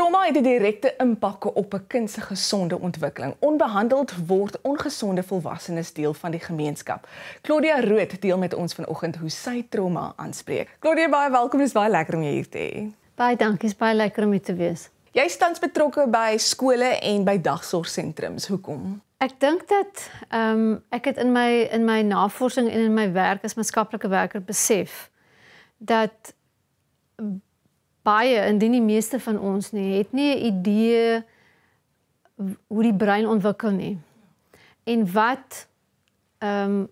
Trauma het 'n direkte impak op 'n kind se gesonde ontwikkeling. Onbehandeld word ongesonde volwassenes deel van die gemeenskap. Claudia Rood deel met ons vanoggend hoe sy trauma aanspreek. Claudia, baie welkom. Dit is baie lekker om jou hier te hê. Baie dankie, is baie lekker om hier te wees. Jy is tans betrokke by skole en by dagsorgsentrums. Hoekom? Ek dink dat ehm um, ek het in my in my navorsing en in my werk as maatskaplike werker besef dat baie indien die meeste van ons nie het nie 'n idee hoe die brein ontwikkel nie. En wat ehm um,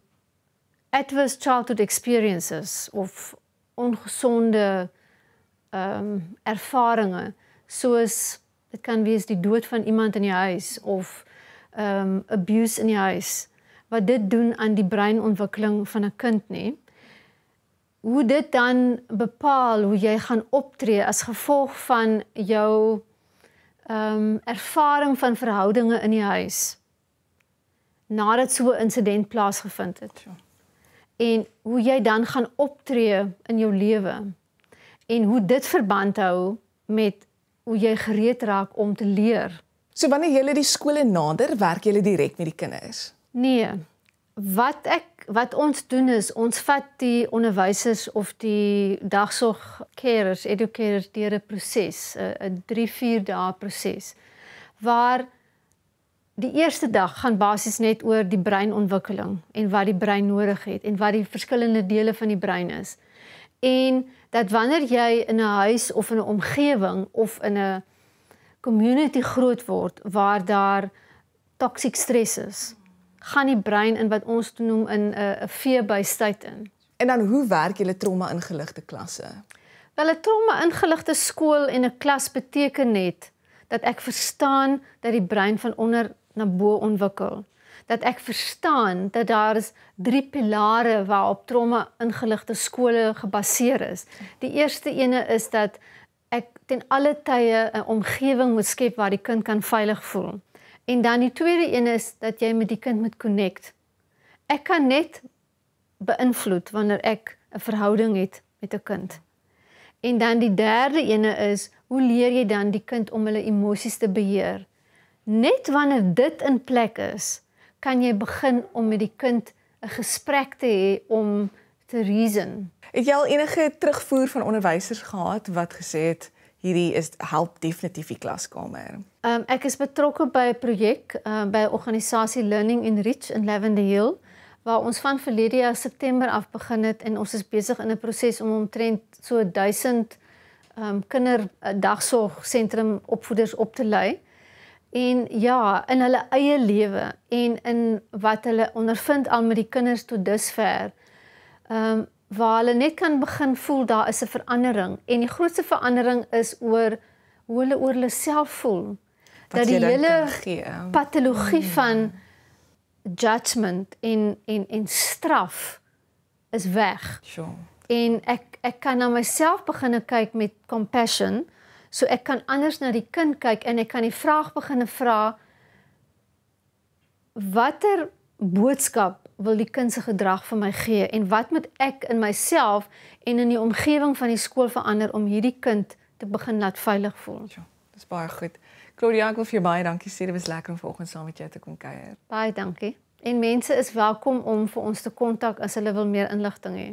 adverse childhood experiences of ongesonde ehm um, ervarings soos dit kan wees die dood van iemand in die huis of ehm um, abuse in die huis wat dit doen aan die breinontwikkeling van 'n kind nie hoe dit dan bepaal hoe jy gaan optree as gevolg van jou ehm um, ervaring van verhoudinge in die huis nadat so 'n insident plaasgevind het. En hoe jy dan gaan optree in jou lewe en hoe dit verband hou met hoe jy gereed raak om te leer. So wanneer jy die skole nader, werk jy direk met die kinders? Nee. Wat ek wat ons doen is ons vat die onderwysers of die dagsorg carers, educators deur 'n proses, 'n 3-4 dae proses waar die eerste dag gaan basies net oor die breinontwikkeling en wat die brein nodig het en wat die verskillende dele van die brein is. En dat wanneer jy in 'n huis of in 'n omgewing of in 'n community groot word waar daar toxic stress is, gaan die brein in wat ons noem in 'n uh, 'n veebuistyd in. En dan hoe werk julle trauma ingeligte klasse? Wel 'n trauma ingeligte skool en 'n klas beteken net dat ek verstaan dat die brein van onder na bo ontwikkel. Dat ek verstaan dat daar is drie pilare waarop trauma ingeligte skole gebaseer is. Die eerste ene is dat ek ten alle tye 'n omgewing moet skep waar die kind kan veilig voel. En dan die tweede een is dat jy met die kind moet connect. Ek kan net beïnvloed wanneer ek 'n verhouding het met 'n kind. En dan die derde ene is hoe leer jy dan die kind om hulle emosies te beheer? Net wanneer dit in plek is, kan jy begin om met die kind 'n gesprek te hê om te reason. Het jy al enige terugvoer van onderwysers gehad wat gesê het hierdie is help definitief die klaskamer. Ehm um, ek is betrokke by 'n projek uh, by organisasie Learning in Reach in Lavender Hill waar ons van verlede jaar September af begin het en ons is besig in 'n proses om omtrent so 1000 ehm um, kinderdagsorgsentrum opvoeders op te lei. En ja, in hulle eie lewe en in wat hulle ondervind al met die kinders tot dusver. Ehm um, waar hulle net kan begin voel daar is 'n verandering en die grootste verandering is oor hoe hulle oor hulle self voel. Dat die hele patologie hmm. van judgment en en en straf is weg. Sure. En ek ek kan na myself begine kyk met compassion. So ek kan anders na die kind kyk en ek kan die vraag begine vra watter boodskap wil die kind se gedrag vir my gee en wat moet ek in myself en in die omgewing van die skool verander om hierdie kind te begin laat veilig voel. Ja, dis baie goed. Claudia, ek wil vir jou baie dankie sê. Dit was lekker om vanoggend saam met jou te kom kuier. Baie dankie. En mense is welkom om vir ons te kontak as hulle wil meer inligting hê.